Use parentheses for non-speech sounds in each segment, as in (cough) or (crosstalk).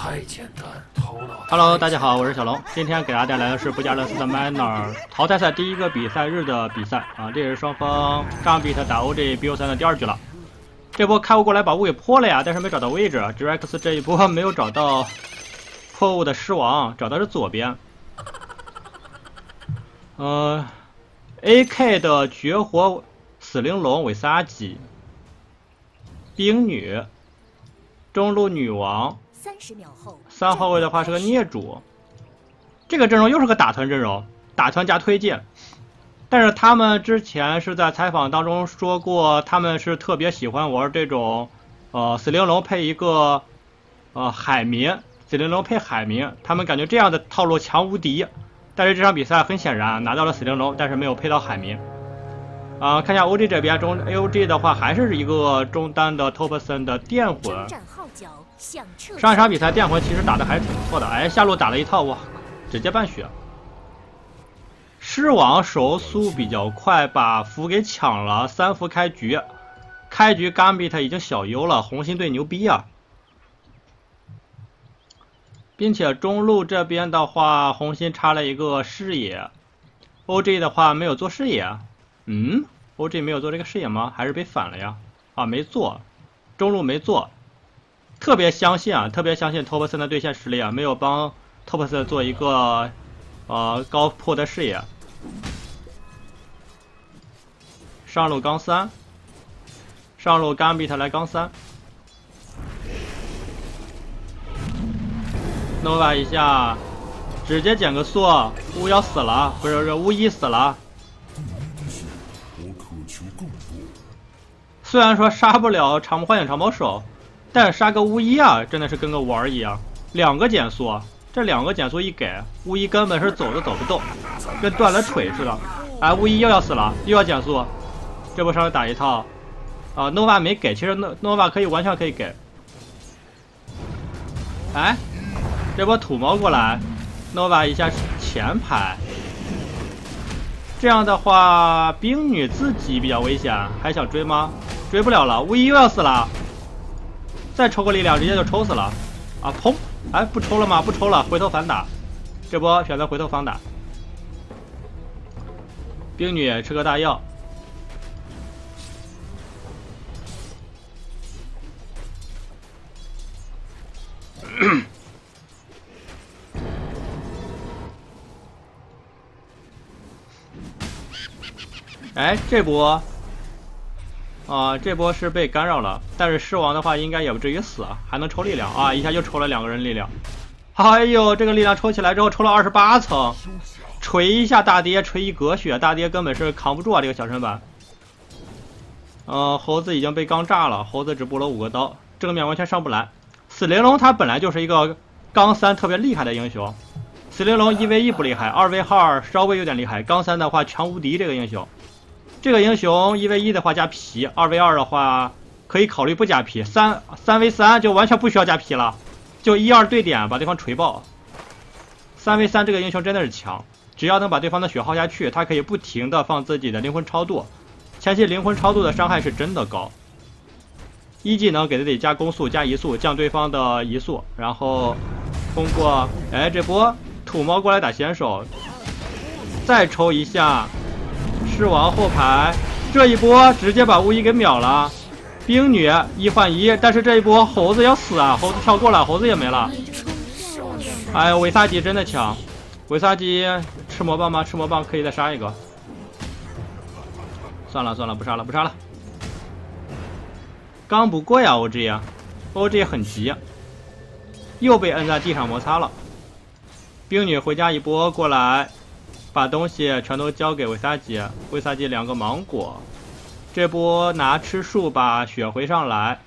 太简单，头脑。Hello，大家好，我是小龙。今天给大家带来的是布加勒斯特 Manor 淘汰赛第一个比赛日的比赛啊，这也是双方刚比特打 OG BO 三的第二局了。这波开悟过来把雾给破了呀，但是没找到位置。Drex 这一波没有找到破雾的狮王，找到是左边。呃，AK 的绝活死灵龙韦萨吉，冰女，中路女王。三十秒后，三号位的话是个孽主，这个阵容又是个打团阵容，打团加推荐。但是他们之前是在采访当中说过，他们是特别喜欢玩这种，呃，死灵龙配一个，呃，海民，死灵龙配海民，他们感觉这样的套路强无敌。但是这场比赛很显然拿到了死灵龙，但是没有配到海民。啊、看一下 OG 这边中 AOG 的话，还是一个中单的 Topson 的电魂。上一场比赛电魂其实打的还是挺不错的，哎，下路打了一套哇，直接半血。狮王手速比较快，把符给抢了，三符开局，开局 Gambit 已经小优了，红心队牛逼啊！并且中路这边的话，红心插了一个视野，OG 的话没有做视野，嗯，OG 没有做这个视野吗？还是被反了呀？啊，没做，中路没做，特别相信啊，特别相信托普森的对线实力啊，没有帮托普森做一个呃高破的视野。上路刚三，上路甘比特来刚三，nova 一下，直接减个速，乌要死了，不是不是乌一死了。虽然说杀不了长幻影长矛手，但杀个巫医啊，真的是跟个玩儿一样。两个减速，这两个减速一给，巫医根本是走都走不动，跟断了腿似的。哎，巫医又要死了，又要减速，这波上来打一套。啊，nova 没给，其实 no nova 可以完全可以给。哎，这波土猫过来，nova 一下前排。这样的话，冰女自己比较危险，还想追吗？追不了了，巫医又要死了。再抽个力量，直接就抽死了。啊，砰！哎，不抽了吗？不抽了，回头反打。这波选择回头反打。冰女吃个大药。哎，这波，啊、这波是被干扰了，但是狮王的话应该也不至于死，还能抽力量啊！一下就抽了两个人力量，哎呦，这个力量抽起来之后抽了二十八层，锤一下大爹，锤一格血，大爹根本是扛不住啊！这个小身板，呃，猴子已经被刚炸了，猴子只补了五个刀，正面完全上不来。死灵龙他本来就是一个钢三特别厉害的英雄，死灵龙一 v 一不厉害，二 v 二稍微有点厉害，钢三的话全无敌这个英雄。这个英雄一 v 一的话加皮，二 v 二的话可以考虑不加皮，三三 v 三就完全不需要加皮了，就一二对点把对方锤爆。三 v 三这个英雄真的是强，只要能把对方的血耗下去，他可以不停的放自己的灵魂超度，前期灵魂超度的伤害是真的高。一技能给自己加攻速加移速，降对方的移速，然后通过哎这波土猫过来打先手，再抽一下。狮王后排，这一波直接把巫医给秒了。冰女一换一，但是这一波猴子要死啊！猴子跳过了，猴子也没了。哎呦，维萨吉真的强，维萨吉吃魔棒吗？吃魔棒可以再杀一个。算了算了，不杀了不杀了。刚不过呀，OG 啊，OG 很急，又被摁在地上摩擦了。冰女回家一波过来。把东西全都交给维萨基，维萨基两个芒果，这波拿吃树把血回上来。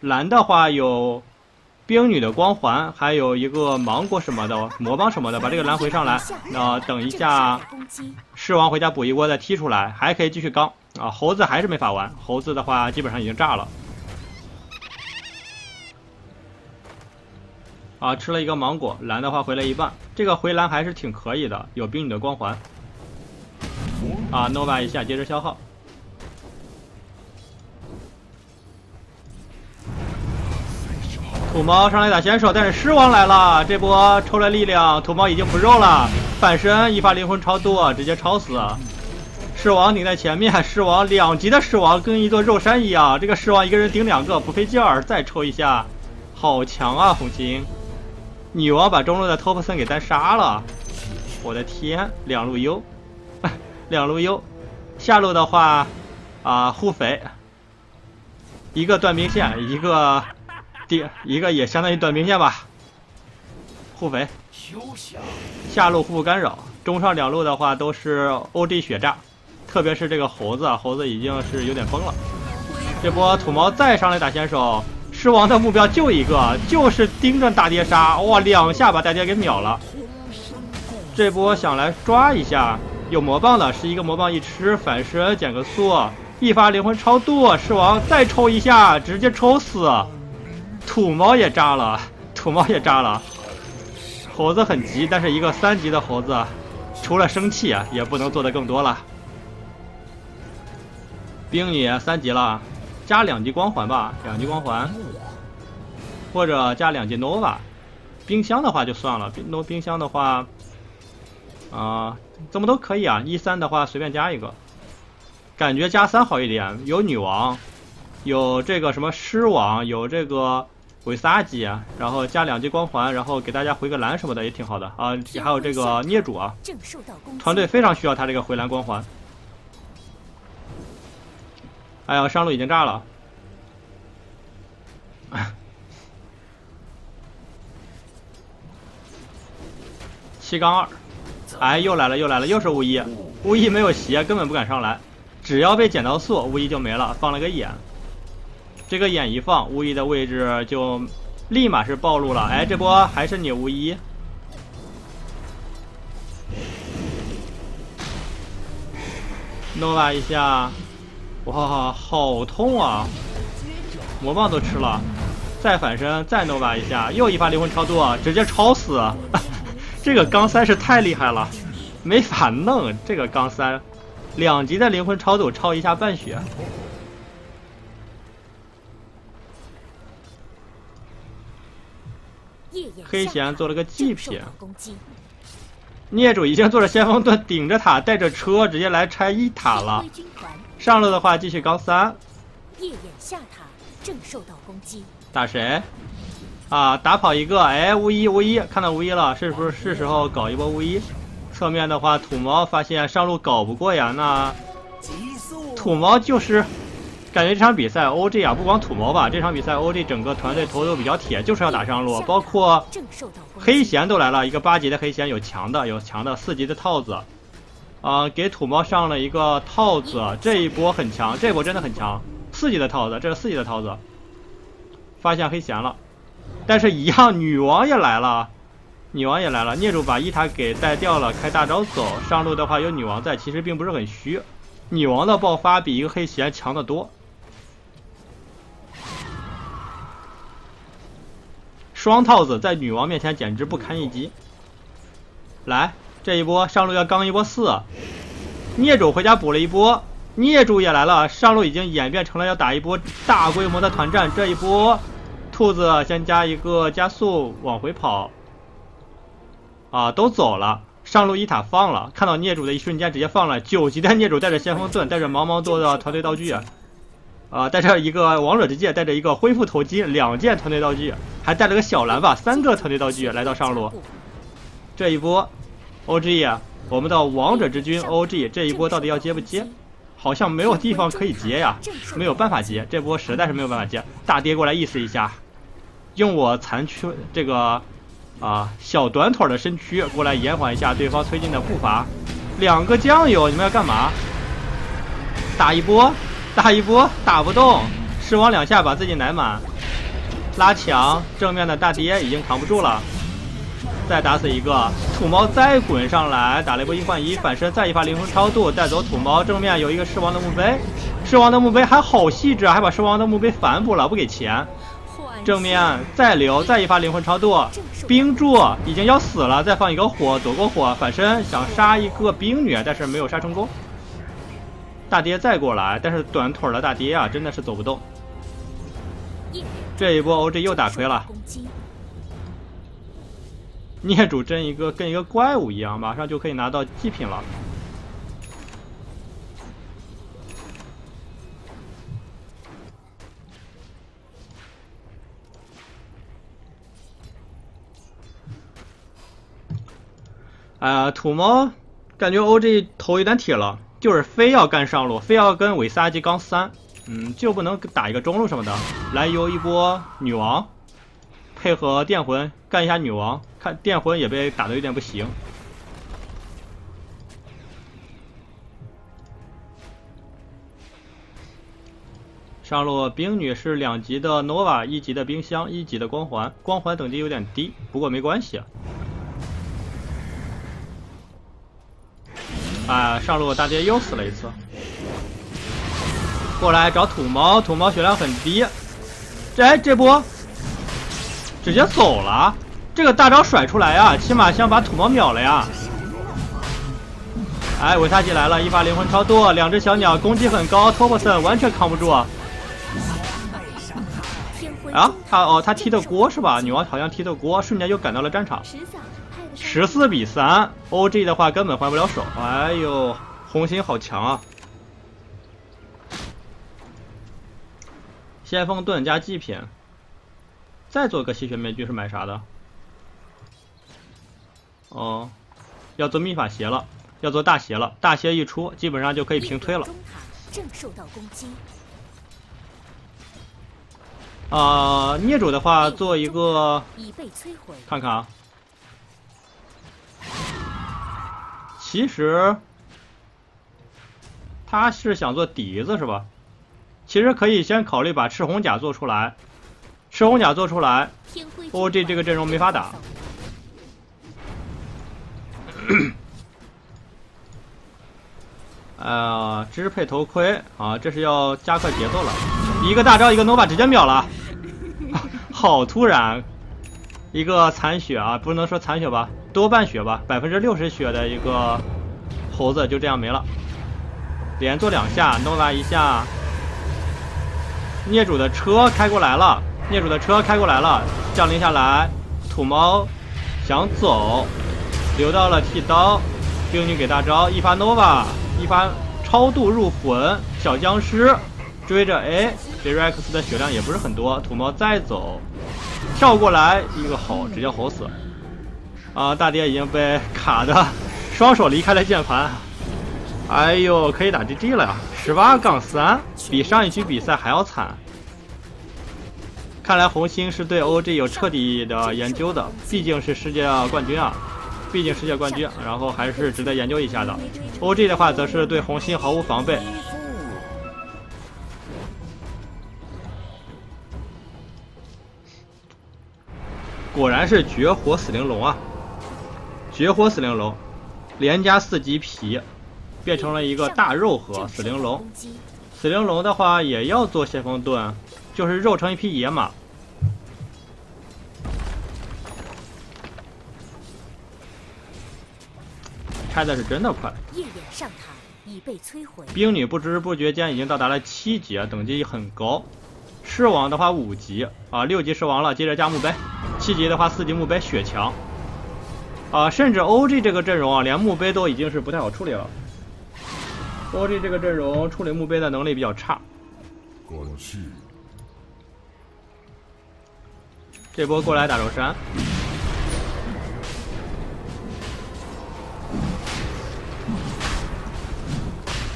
蓝的话有冰女的光环，还有一个芒果什么的，魔棒什么的，把这个蓝回上来。那、等一下，狮王回家补一波再踢出来，还可以继续刚啊。猴子还是没法玩，猴子的话基本上已经炸了。啊，吃了一个芒果，蓝的话回来一半，这个回蓝还是挺可以的，有冰女的光环。啊，nova 一下接着消耗。土猫上来打先手，但是狮王来了，这波抽了力量，土猫已经不肉了，反身一发灵魂超度，直接超死。狮王顶在前面，狮王两级的狮王跟一座肉山一样，这个狮王一个人顶两个不费劲儿，再抽一下，好强啊！红心，女王把中路的托普森给单杀了，我的天，两路优，(laughs) 两路优，下路的话啊护肥，一个断兵线，一个第一个也相当于断兵线吧，互肥，下路互不干扰，中上两路的话都是 OG 血炸。特别是这个猴子，猴子已经是有点疯了。这波土猫再上来打先手，狮王的目标就一个，就是盯着大爹杀。哇，两下把大爹给秒了。这波想来抓一下，有魔棒的，是一个魔棒一吃，反身减个速，一发灵魂超度，狮王再抽一下，直接抽死。土猫也炸了，土猫也炸了。猴子很急，但是一个三级的猴子，除了生气啊，也不能做的更多了。冰女三级了，加两级光环吧，两级光环，或者加两级 nova。冰箱的话就算了，冰 no 冰箱的话，啊，怎么都可以啊。一三的话随便加一个，感觉加三好一点。有女王，有这个什么狮王，有这个鬼撒机，然后加两级光环，然后给大家回个蓝什么的也挺好的啊。还有这个捏主啊，团队非常需要他这个回蓝光环。哎呀，上路已经炸了，(laughs) 七杠二，哎，又来了，又来了，又是巫医，巫医没有鞋，根本不敢上来，只要被捡到速，巫医就没了，放了个眼，这个眼一放，巫医的位置就立马是暴露了，哎，这波还是你巫医，nova 一下。哇，好痛啊！魔棒都吃了，再反身，再 nova 一下，又一发灵魂超度，直接超死！(laughs) 这个钢三是太厉害了，没法弄。这个钢三，两级的灵魂超度超一下半血。黑贤做了个祭品，孽主已经做着先锋盾，顶着塔，带着车直接来拆一塔了。上路的话，继续高三。夜眼下塔正受到攻击。打谁？啊，打跑一个。哎，巫医，巫医，看到巫医了，是不是是时候搞一波巫医？侧面的话，土猫发现上路搞不过呀，那土猫就是感觉这场比赛 OG 啊，不光土猫吧，这场比赛 OG 整个团队头都比较铁，就是要打上路，包括黑贤都来了，一个八级的黑贤有强的，有强的四级的套子。啊，给土猫上了一个套子，这一波很强，这一波真的很强，四级的套子，这是四级的套子。发现黑贤了，但是一样，女王也来了，女王也来了，孽主把一塔给带掉了，开大招走，上路的话有女王在，其实并不是很虚，女王的爆发比一个黑贤强得多。双套子在女王面前简直不堪一击，来。这一波上路要刚一波四，孽主回家补了一波，孽主也来了，上路已经演变成了要打一波大规模的团战。这一波，兔子先加一个加速往回跑，啊，都走了，上路一塔放了，看到孽主的一瞬间直接放了。九级的孽主带着先锋盾，带着茫茫多的团队道具，啊，带着一个王者之剑，带着一个恢复头巾，两件团队道具，还带了个小蓝吧，三个团队道具来到上路，这一波。O.G. 啊，我们的王者之君 O.G. 这一波到底要接不接？好像没有地方可以接呀，没有办法接，这波实在是没有办法接。大爹过来意思一下，用我残缺这个啊小短腿的身躯过来延缓一下对方推进的步伐。两个酱油，你们要干嘛？打一波，打一波，打不动，狮王两下把自己奶满，拉墙，正面的大爹已经扛不住了。再打死一个土猫，再滚上来，打了一波一换一反身，再一发灵魂超度，带走土猫。正面有一个狮王的墓碑，狮王的墓碑还好细致啊，还把狮王的墓碑反补了，不给钱。正面再留，再一发灵魂超度，冰柱已经要死了，再放一个火，躲过火，反身想杀一个冰女，但是没有杀成功。大爹再过来，但是短腿的大爹啊，真的是走不动。这一波 OG 又打亏了，孽主真一个跟一个怪物一样，马上就可以拿到祭品了。啊，土猫感觉 OG 头有点铁了，就是非要干上路，非要跟韦萨基刚三，嗯，就不能打一个中路什么的，来游一波女王，配合电魂干一下女王，看电魂也被打的有点不行。上路冰女是两级的 nova，一级的冰箱，一级的光环，光环等级有点低，不过没关系。啊，啊上路大爹又死了一次，过来找土猫，土猫血量很低，这哎这波直接走了，这个大招甩出来呀，起码想把土猫秒了呀。哎，维萨基来了，一发灵魂超度，两只小鸟攻击很高，托普森完全扛不住。天灰啊，他哦他踢的锅是吧？女王好像踢的锅，瞬间就赶到了战场。十四比三，OG 的话根本还不了手。哎呦，红心好强啊！先锋盾加祭品，再做个吸血面具是买啥的？哦，要做秘法鞋了，要做大鞋了。大鞋一出，基本上就可以平推了正受到攻击，啊、孽主的话做一个。看看啊。其实他是想做笛子是吧？其实可以先考虑把赤红甲做出来，赤红甲做出来天灰，OG 这个阵容没法打。(coughs) 呃，支配头盔啊，这是要加快节奏了。一个大招，一个 nova 直接秒了，(laughs) 好突然！一个残血啊，不能说残血吧，多半血吧，百分之六十血的一个猴子就这样没了。连做两下，nova 一下，孽主的车开过来了，孽主的车开过来了，降临下来，土猫想走，留到了剃刀，冰女给大招，一发 nova，一发超度入魂，小僵尸追着，哎，这 rex 的血量也不是很多，土猫再走，跳过来一个吼，直接吼死，啊，大爹已经被卡的双手离开了键盘。哎呦，可以打 GG 了呀！十八杠三，比上一局比赛还要惨。看来红星是对 OG (laughs) 有彻底的研究的，毕竟是世界冠军啊，毕竟世界冠军，然后还是值得研究一下的。OG 的话，则是对红星毫无防备。果然是绝活死灵龙啊！绝活死灵龙，连加四级皮，变成了一个大肉核死灵龙。死灵龙的话也要做先锋盾，就是肉成一匹野马。开的是真的快，夜眼上塔已被摧毁。冰女不知不觉间已经到达了七级，等级很高。狮王的话五级啊，六级狮王了，接着加墓碑。七级的话四级墓碑血强啊，甚至 OG 这个阵容啊，连墓碑都已经是不太好处理了。OG 这个阵容处理墓碑的能力比较差。过去这波过来打肉山，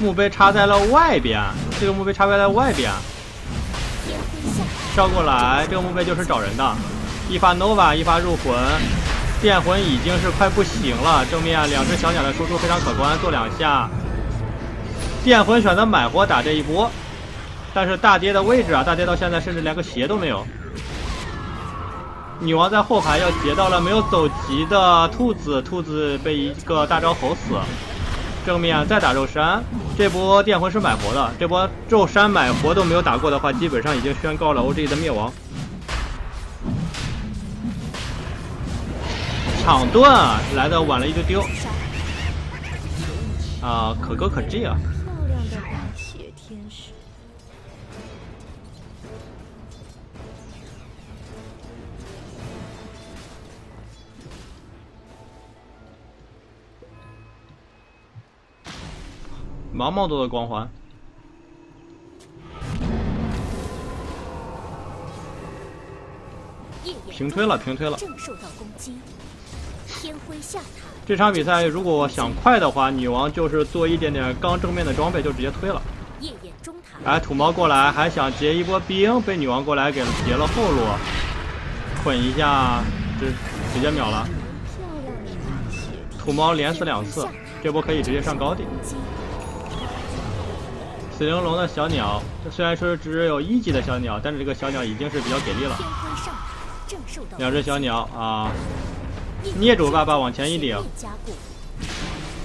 墓碑插在了外边，这个墓碑插在了外边，跳过来，这个墓碑就是找人的。一发 nova，一发入魂，电魂已经是快不行了。正面两只小鸟的输出非常可观，做两下。电魂选择买活打这一波，但是大爹的位置啊，大爹到现在甚至连个鞋都没有。女王在后排要截到了没有走急的兔子，兔子被一个大招吼死。正面再打肉山，这波电魂是买活的，这波肉山买活都没有打过的话，基本上已经宣告了 OG 的灭亡。抢盾啊来的晚了一丢丢啊，可歌可泣啊！漂亮的白雪天使，毛毛多的光环。平推了，平推了。正受到攻击，天辉下塔，这场比赛如果想快的话，女王就是做一点点刚正面的装备就直接推了。夜眼中塔，哎，土猫过来还想截一波兵，被女王过来给了截了后路，捆一下，这直接秒了。土猫连死两次，这波可以直接上高地。攻击，死灵龙的小鸟，这虽然说只有一级的小鸟，但是这个小鸟已经是比较给力了。两只小鸟啊，捏住爸爸往前一顶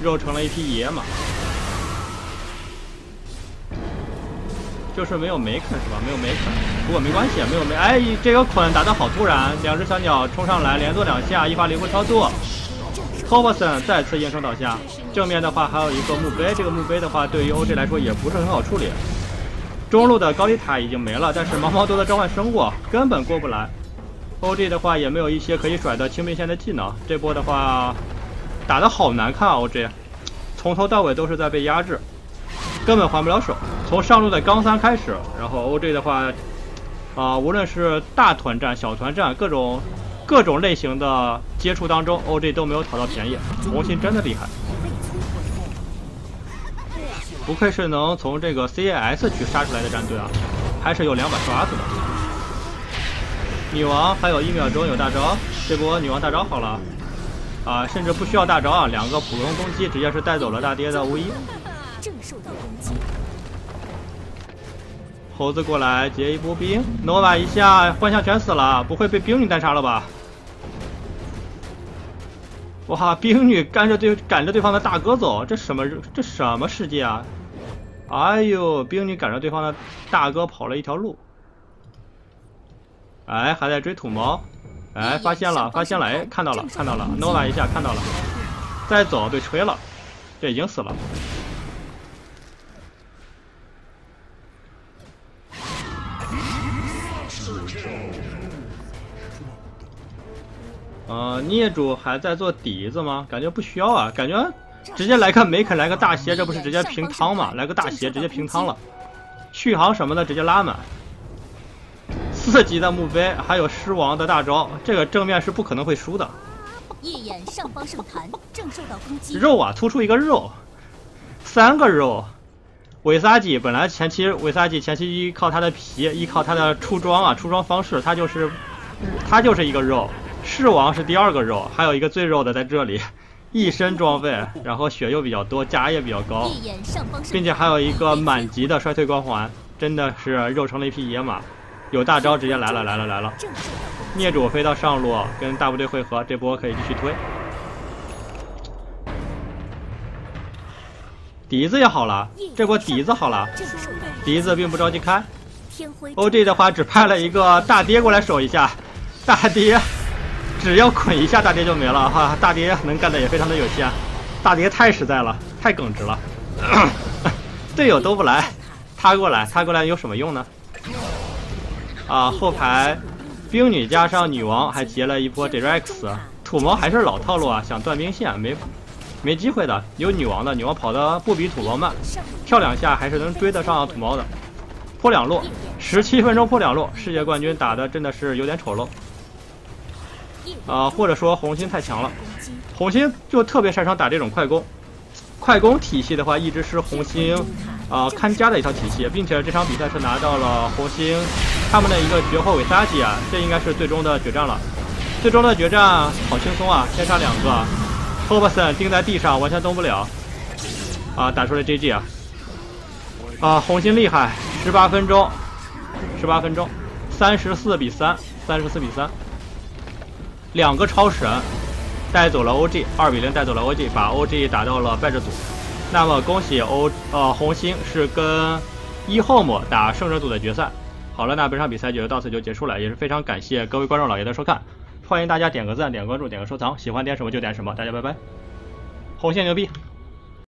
肉成了一匹野马。就是没有梅肯是吧？没有梅肯，不过没关系，没有梅。哎，这个捆打得好突然，两只小鸟冲上来，连做两下，一发灵活操作。Tobson 再次应声倒下。正面的话还有一个墓碑，这个墓碑的话对于 OG 来说也不是很好处理。中路的高地塔已经没了，但是毛毛多的召唤生物根本过不来。OG 的话也没有一些可以甩的清兵线的技能，这波的话打得好难看啊！OG 从头到尾都是在被压制，根本还不了手。从上路的钢三开始，然后 OG 的话啊、无论是大团战、小团战，各种各种类型的接触当中，OG 都没有讨到便宜。红心真的厉害，不愧是能从这个 CAS 去杀出来的战队啊，还是有两把刷子的。女王还有一秒钟有大招，这波女王大招好了啊，甚至不需要大招啊，两个普通攻击直接是带走了大爹的无一。猴子过来截一波兵，nova 一下，幻象全死了，不会被冰女单杀了吧？哇，冰女赶着对赶着对方的大哥走，这什么这什么世界啊？哎呦，冰女赶着对方的大哥跑了一条路，哎，还在追土猫，哎，发现了，发现了，哎，看到了，看到了，nova 一下看到了，再走被吹了，这已经死了。呃，孽主还在做底子吗？感觉不需要啊，感觉直接来个梅肯，来个大鞋，这不是直接平汤吗？来个大鞋直接平汤了，续航什么的直接拉满。四级的墓碑，还有狮王的大招，这个正面是不可能会输的。夜眼上方圣坛正受到攻击，肉啊，突出一个肉，三个肉。韦萨基本来前期韦萨基前期依靠他的皮，依靠他的出装啊，出装方式，他就是他就是一个肉。狮王是第二个肉，还有一个最肉的在这里，(laughs) 一身装备，然后血又比较多，加也比较高，并且还有一个满级的衰退光环，真的是肉成了一匹野马。有大招直接来了来了来了，孽主飞到上路跟大部队汇合，这波可以继续推。笛子也好了，这波笛子好了，笛子并不着急开。OG 的话只派了一个大爹过来守一下，大爹只要捆一下大爹就没了哈，大爹能干的也非常的有限，大爹太实在了，太耿直了，(coughs) 队友都不来，他过来，他过来有什么用呢？啊，后排冰女加上女王还截了一波 Drex，土猫还是老套路啊，想断兵线没没机会的，有女王的，女王跑的不比土猫慢，跳两下还是能追得上土猫的，破两路，十七分钟破两路，世界冠军打的真的是有点丑陋。啊、或者说红心太强了，红心就特别擅长打这种快攻，快攻体系的话一直是红心啊、看家的一套体系，并且这场比赛是拿到了红星他们的一个绝活韦萨基啊，这应该是最终的决战了。最终的决战好轻松啊，先杀两个 t o b e r s o n 钉在地上完全动不了，啊，打出了 GG 啊，啊，红心厉害，十八分钟，十八分钟，三十四比三，三十四比三，两个超神带走了 OG，二比零带走了 OG，把 OG 打到了败者组。那么恭喜 O 呃红星是跟一 home 打胜者组的决赛。好了，那本场比赛就到此就结束了，也是非常感谢各位观众老爷的收看，欢迎大家点个赞、点个关注、点个收藏，喜欢点什么就点什么，大家拜拜，红星牛逼！